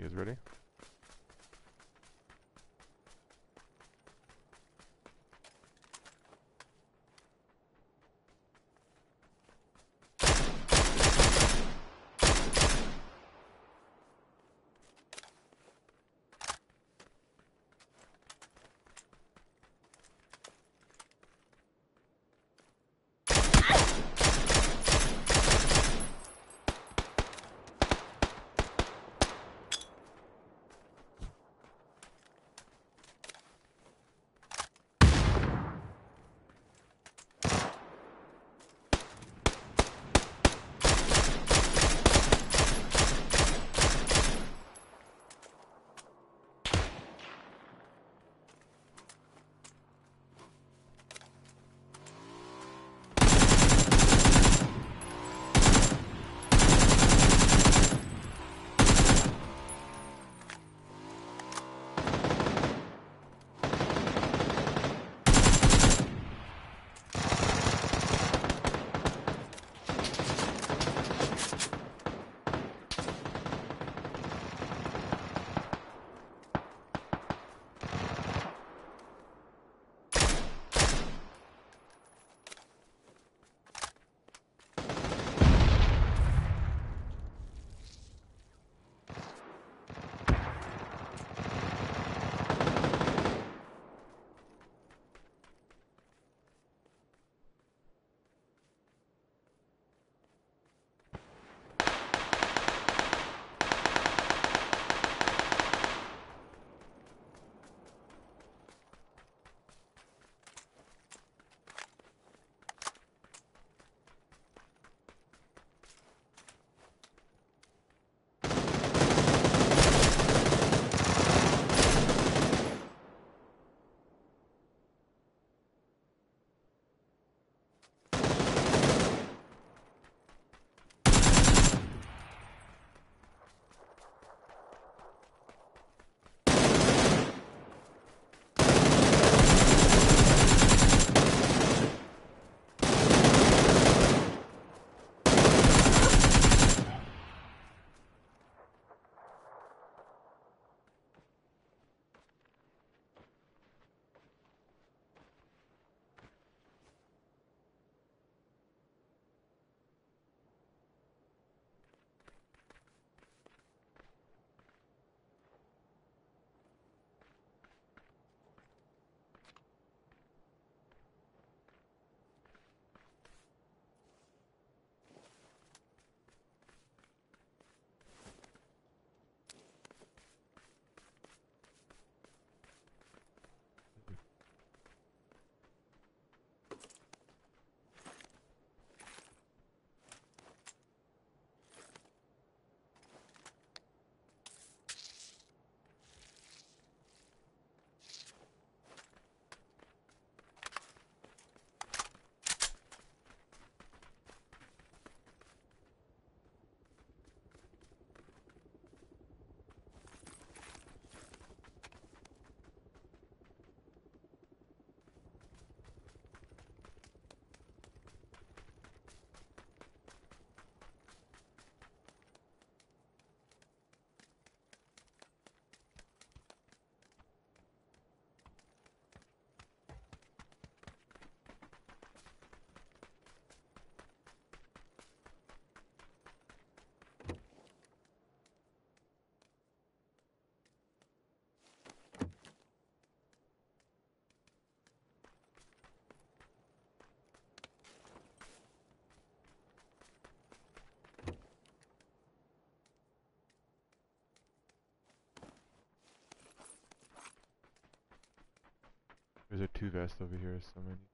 You guys ready? There's a two vest over here, so many.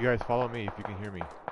You guys follow me if you can hear me.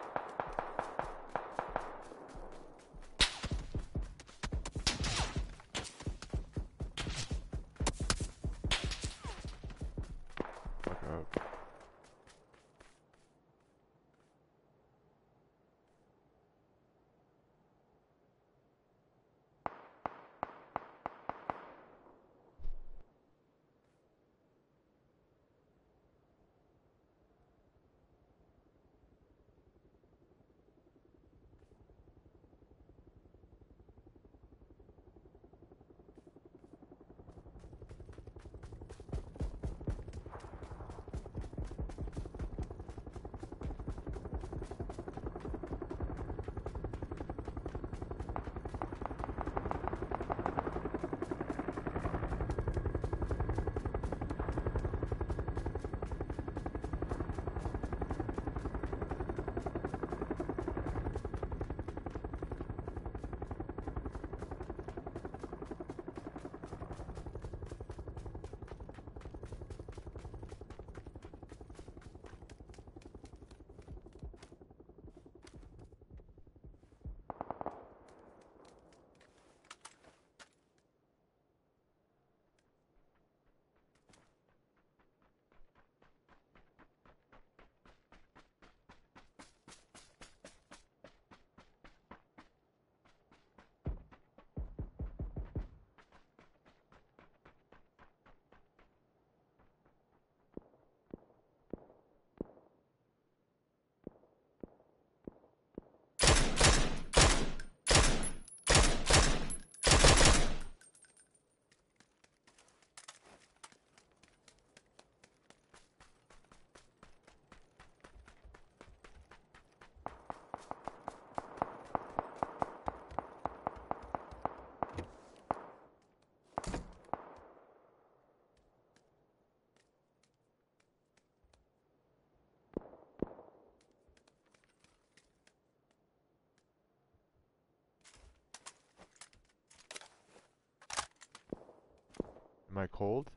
I cold?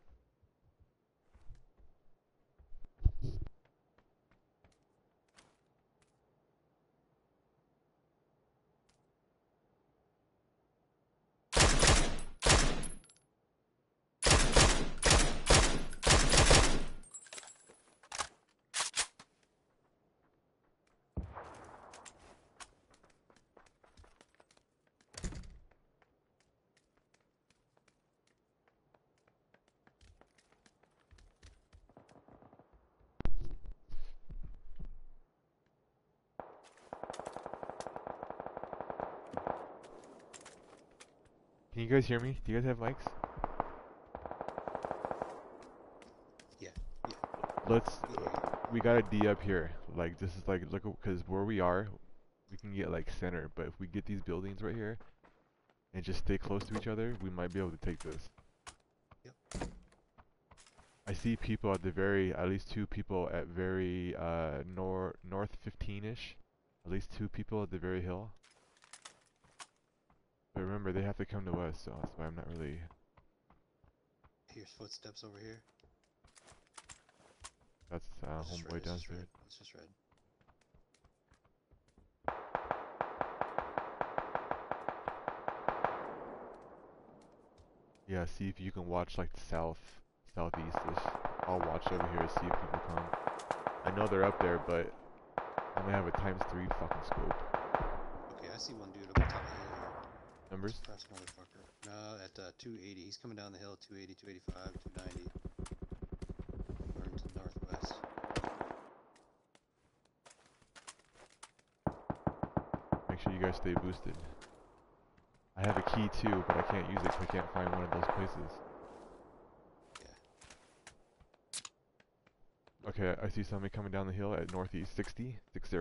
Can you guys hear me? Do you guys have mics? Yeah, yeah. Let's. We hear you. We got a D up here. Like this is like look because where we are, we can get like center. But if we get these buildings right here, and just stay close to each other, we might be able to take this. Yep. I see people at the very, at least two people at very uh nor north 15ish. At least two people at the very hill. But remember, they have to come to us, so that's why I'm not really. Here's footsteps over here. That's uh, It's just red, homeboy it's just downstairs. red, It's just red. Yeah, see if you can watch like the south, southeast-ish. I'll watch over here to see if people come. I know they're up there, but I'm gonna have a times three fucking scope. Okay, I see one dude up on top of the hill here. Numbers? Press motherfucker. No, at uh, 280. He's coming down the hill. 280, 285, 290. Burn to the northwest. Make sure you guys stay boosted. I have a key too, but I can't use it because I can't find one of those places. Yeah. Okay, I see somebody coming down the hill at northeast 60, 60.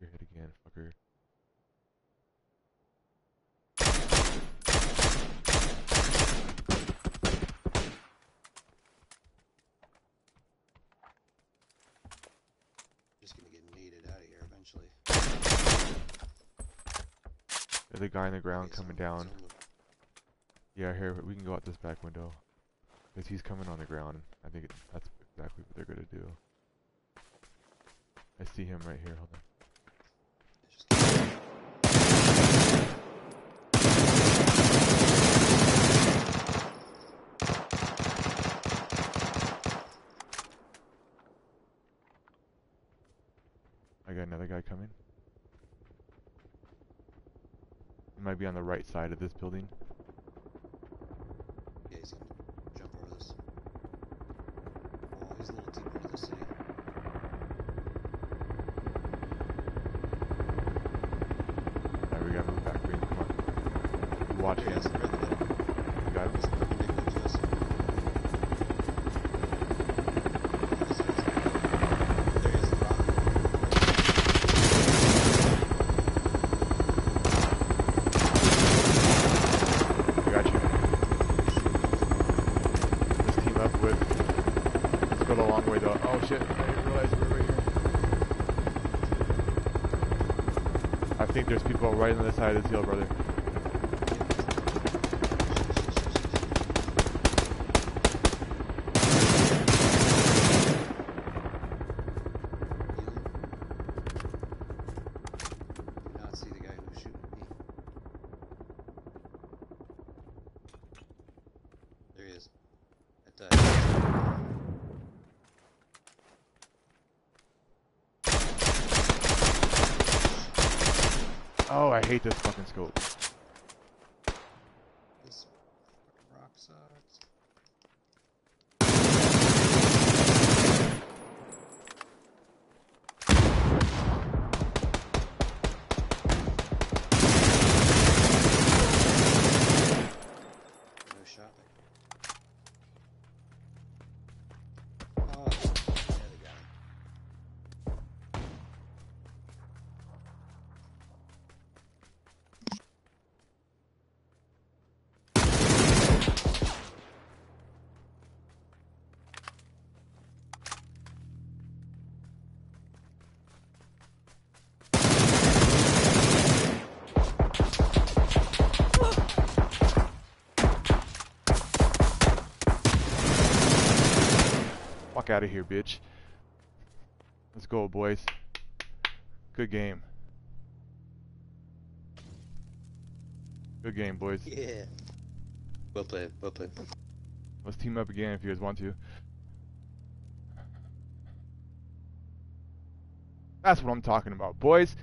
Peek your head again, fucker. Just gonna get naded out of here eventually. There's a guy on the ground coming down. Yeah, here we can go out this back window. Cause he's coming on the ground. I think it, that's exactly what they're gonna do. I see him right here. Hold on. Just- I got another guy coming. He might be on the right side of this building. Yeah, he's gonna jump over this. Oh, he's a little deeper into the city. Alright, we gotta move back. Green, come on. Watch him. is, right in the middle. You got him? He's perpendicular to us. There he is, the rock. I got you. Let's team up with. Let's go the long way though. Oh shit! I didn't realize we were right here. I think there's people right on the side of this hill, brother. Did not see the guy who was shooting me. There he is. At, uh, Oh, I hate this fucking scope. Fuck out of here, bitch. Let's go, boys. Good game. Good game, boys. Yeah. Well played, well played. Let's team up again if you guys want to. That's what I'm talking about, boys.